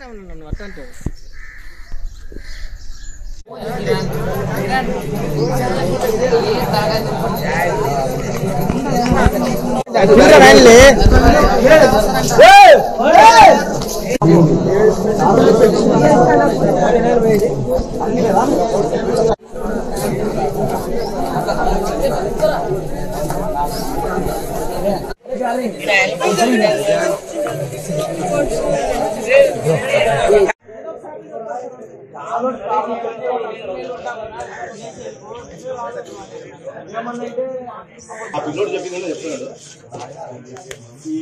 నన్ను అట్టంటే అన్ని ఆ పిల్లోడు చెప్పిందో చెప్తున్నాడు ఈ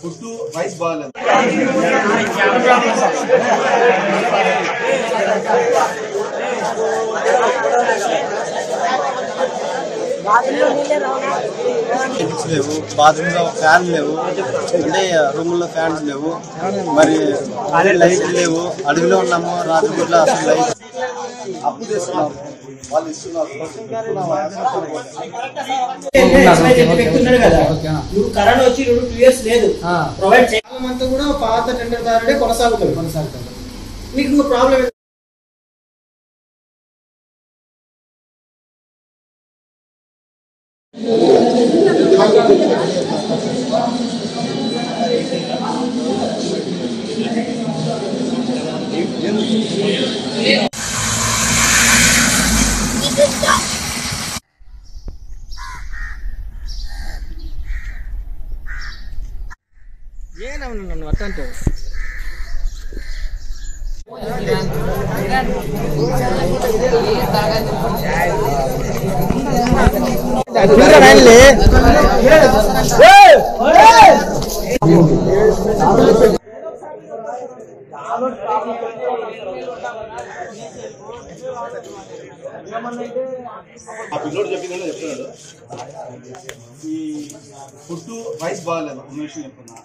ఫుడ్ రైస్ బాగాలేదు. లేవు బాత్రూమ్లో ఫ్యాన్ లేవు అంటే రూమ్లో ఫ్యాన్స్ లేవు మరి లైట్ లేవు అడవిలో ఉన్నాము రాత్రి పూట్ల అసలు లైట్. అప్పు చేస్తున్నారు వాళ్ళు ఇస్తున్నారు. పెట్టుకున్నాడు కదా నువ్వు కరోనా వచ్చి రెండు టూ ఇయర్స్ లేదు. ప్రొవైడ్ చేయాలి అంతా కూడా పాత టెండర్ దారుడే కొనసాగుతుంది కొనసాగుతుంది మీకు ప్రాబ్లం ಏನವನು ನನ್ನ ಅಟ್ಟಂಟು ಈ ತರಗತಿ ఆ పిల్లోడు చెప్పిందంటే చెప్తున్నాడు. ఈ ఫుడ్ రైస్ బాగాలేదు ఉన్న విషయం చెప్తున్నా.